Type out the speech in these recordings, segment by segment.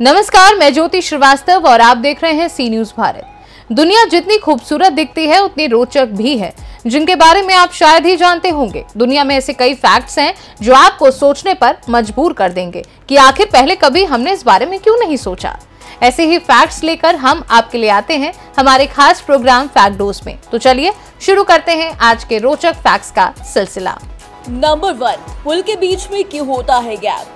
नमस्कार, मैं ज्योति श्रीवास्तव और आप देख रहे हैं सी न्यूज़ भारत। दुनिया जितनी खूबसूरत दिखती है, उतनी रोचक भी है। जिनके बारे में आप शायद ही जानते होंगे। दुनिया में ऐसे कई फैक्ट्स हैं जो आपको सोचने पर मजबूर कर देंगे कि आखिर पहले कभी हमने इस बारे में क्यों नहीं सोचा। ऐसे ही फैक्ट्स लेकर हम आपके लिए आते हैं हमारे खास प्रोग्राम फैक्ट डोज में। तो चलिए, शुरू करते हैं आज के रोचक फैक्ट्स का सिलसिला। नंबर वन पुल के बीच में क्यों होता है गैप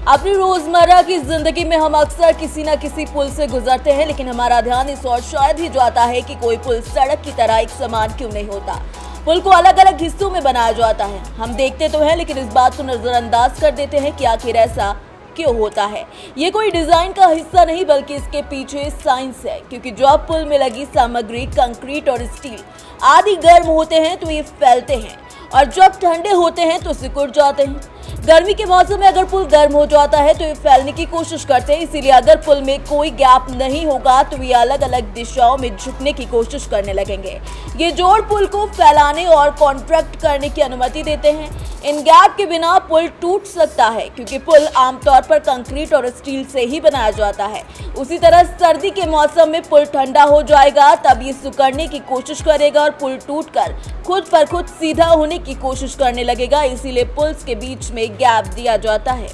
अपनी रोज़मर्रा की ज़िंदगी में हम अक्सर किसी न किसी पुल से गुजरते हैं, लेकिन हमारा ध्यान इस और शायद ही जाता है कि कोई पुल सड़क की तरह एक समान क्यों नहीं होता। पुल को अलग अलग हिस्सों में बनाया जाता है। हम देखते तो हैं, लेकिन इस बात को नजरअंदाज कर देते हैं कि आखिर ऐसा क्यों होता है। ये कोई डिज़ाइन का हिस्सा नहीं, बल्कि इसके पीछे साइंस है, क्योंकि जब पुल में लगी सामग्री कंक्रीट और स्टील आदि गर्म होते हैं तो ये फैलते हैं। और जब ठंडे होते हैं तो सिकुड़ जाते हैं। गर्मी के मौसम में अगर पुल गर्म हो जाता है तो ये फैलने की कोशिश करते हैं। इसीलिए अगर पुल में कोई गैप नहीं होगा तो ये अलग अलग दिशाओं में झुकने की कोशिश करने लगेंगे। ये जोड़ पुल को फैलाने और कॉन्ट्रैक्ट करने की अनुमति देते हैं। इन गैप के बिना पुल टूट सकता है, क्योंकि पुल आमतौर पर कंक्रीट और स्टील से ही बनाया जाता है। उसी तरह सर्दी के मौसम में पुल ठंडा हो जाएगा, तब ये सुकड़ने की कोशिश करेगा और पुल टूटकर खुद पर खुद सीधा होने की कोशिश करने लगेगा, इसीलिए पुल्स के बीच में गैप दिया जाता है।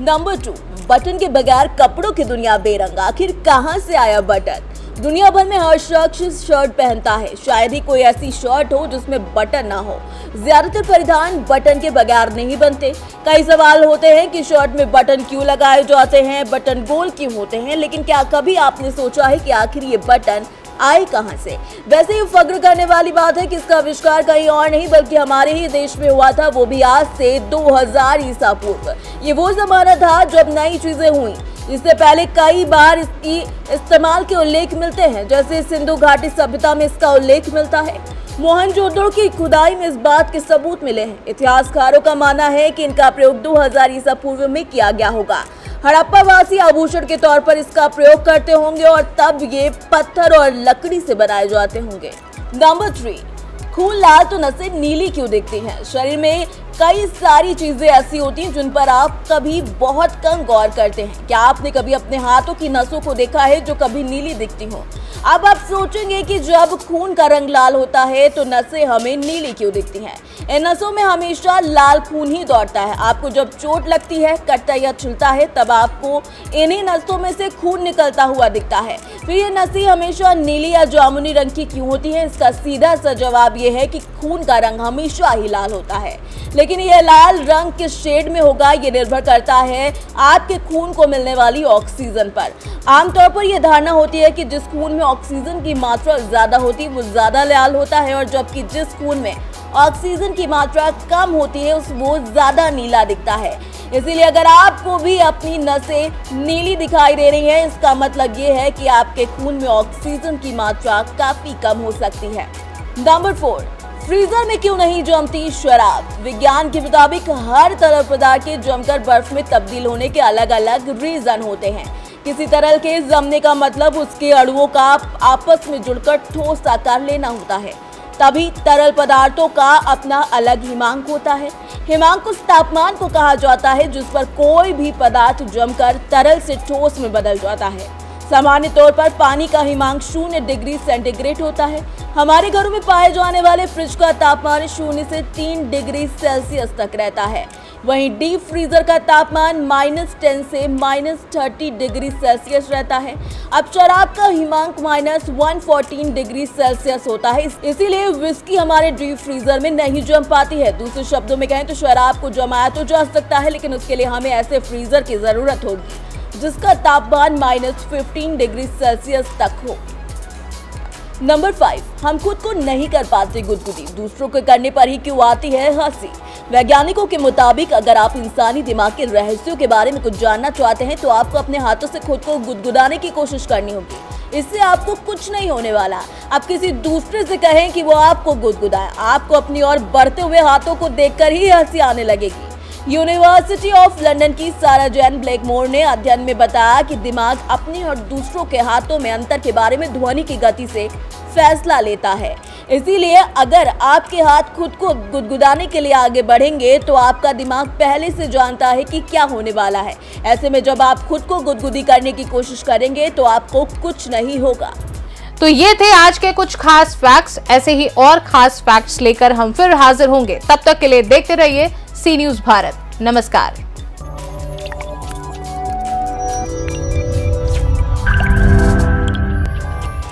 नंबर टू, बटन के बगैर कपड़ों की दुनिया बेरंग। आखिर कहाँ से आया बटन? दुनिया भर में हर शख्स शर्ट पहनता है। शायद ही कोई ऐसी शर्ट हो जिसमें बटन ना हो। ज़्यादातर परिधान बटन के बगैर नहीं बनते। कई सवाल होते हैं कि शर्ट में बटन क्यों लगाए जाते हैं, बटन गोल क्यों होते हैं? लेकिन क्या कभी आपने सोचा है कि आखिर ये बटन आए कहाँ से? वैसे ये फग्र करने वाली बात है कि इसका आविष्कार कहीं और नहीं, बल्कि हमारे ही देश में हुआ था, वो भी आज से 2000 ईसा पूर्व। ये वो जमाना था जब नई चीज़ें हुई। इससे पहले कई बार इसकी इस्तेमाल के उल्लेख मिलते हैं, जैसे सिंधु घाटी सभ्यता में इसका उल्लेख मिलता है। मोहनजोदड़ो की खुदाई में इस बात के सबूत मिले हैं। इतिहासकारों का मानना है कि इनका प्रयोग 2000 ईसा पूर्व में किया गया होगा। हड़प्पा वासी आभूषण के तौर पर इसका प्रयोग करते होंगे और तब ये पत्थर और लकड़ी से बनाए जाते होंगे। नंबर थ्री खून लाल तो नसें नीली क्यों दिखती हैं? शरीर में कई सारी चीज़ें ऐसी होती हैं जिन पर आप कभी बहुत कम गौर करते हैं। क्या आपने कभी अपने हाथों की नसों को देखा है जो कभी नीली दिखती हो? अब आप सोचेंगे कि जब खून का रंग लाल होता है तो नसें हमें नीली क्यों दिखती हैं? इन नसों में हमेशा लाल खून ही दौड़ता है। आपको जब चोट लगती है कटता या छिलता है, तब आपको इन्हीं नसों में से खून निकलता हुआ दिखता है। फिर ये नसी, हमेशा नीली या जामुनी रंग की क्यों होती है? इसका सीधा सा जवाब ये है कि खून का रंग हमेशा ही लाल होता है। लेकिन यह लाल रंग किस शेड में होगा, ये निर्भर करता है आपके खून को मिलने वाली ऑक्सीजन पर। आमतौर पर यह धारणा होती है कि जिस खून में ऑक्सीजन की मात्रा ज़्यादा होती है वो ज़्यादा लाल होता है और जबकि जिस खून में ऑक्सीजन की मात्रा कम होती है, उस वो ज़्यादा नीला दिखता है। इसीलिए अगर आपको भी अपनी नसें नीली दिखाई दे रही हैं, इसका मतलब ये है कि आपके खून में ऑक्सीजन की मात्रा काफ़ी कम हो सकती है। नंबर फोर, फ्रीजर में क्यों नहीं जमती शराब? विज्ञान के मुताबिक हर तरल पदार्थ के जमकर बर्फ़ में तब्दील होने के अलग अलग रीजन होते हैं। किसी तरल के जमने का मतलब उसके अणुओं का आपस में जुड़कर ठोस आकार लेना होता है। तभी तरल पदार्थों का अपना अलग हिमांक होता है। हिमांक उस तापमान को कहा जाता है, जिस पर कोई भी पदार्थ जमकर तरल से ठोस में बदल जाता है। सामान्य तौर पर पानी का हिमांक शून्य डिग्री सेंटीग्रेड होता है। हमारे घरों में पाए जाने वाले फ्रिज का तापमान शून्य से तीन डिग्री सेल्सियस तक रहता है। वहीं डीप फ्रीजर का तापमान माइनस टेन से माइनस थर्टी डिग्री सेल्सियस रहता है। अब शराब का हिमांक minus one fourteen degree Celsius होता है। इसीलिए विस्की हमारे डीप फ्रीजर में नहीं जम पाती है। दूसरे शब्दों में कहें तो शराब को जमाया तो जा सकता है, लेकिन उसके लिए हमें ऐसे फ्रीजर की ज़रूरत होगी, जिसका तापमान माइनस डिग्री सेल्सियस तक हो। नंबर फाइव, हम खुद को नहीं कर पाते गुदगुदी। दूसरों के करने पर ही क्यों आती है हँसी? वैज्ञानिकों के मुताबिक अगर आप इंसानी दिमाग के रहस्यों के बारे में कुछ जानना चाहते हैं तो आपको अपने हाथों से खुद को गुदगुदाने की कोशिश करनी होगी। इससे आपको कुछ नहीं होने वाला। आप किसी दूसरे से कहें कि वो आपको गुदगुदाए। आपको अपनी ओर बढ़ते हुए हाथों को देखकर ही हँसी आने लगेगी। यूनिवर्सिटी ऑफ़ लंदन की सारा जैन ब्लैकमोर ने अध्ययन में बताया कि दिमाग अपने और दूसरों के हाथों में अंतर के बारे में ध्वनि की गति से फैसला लेता है। इसीलिए अगर आपके हाथ खुद को गुदगुदाने के लिए आगे बढ़ेंगे तो आपका दिमाग पहले से जानता है कि क्या होने वाला है। ऐसे में जब आप खुद को गुदगुदी करने की कोशिश करेंगे तो आपको कुछ नहीं होगा। तो ये थे आज के कुछ खास फैक्ट्स ऐसे ही और खास फैक्ट्स लेकर हम फिर हाजिर होंगे। तब तक के लिए देखते रहिए सी न्यूज़ भारत। नमस्कार।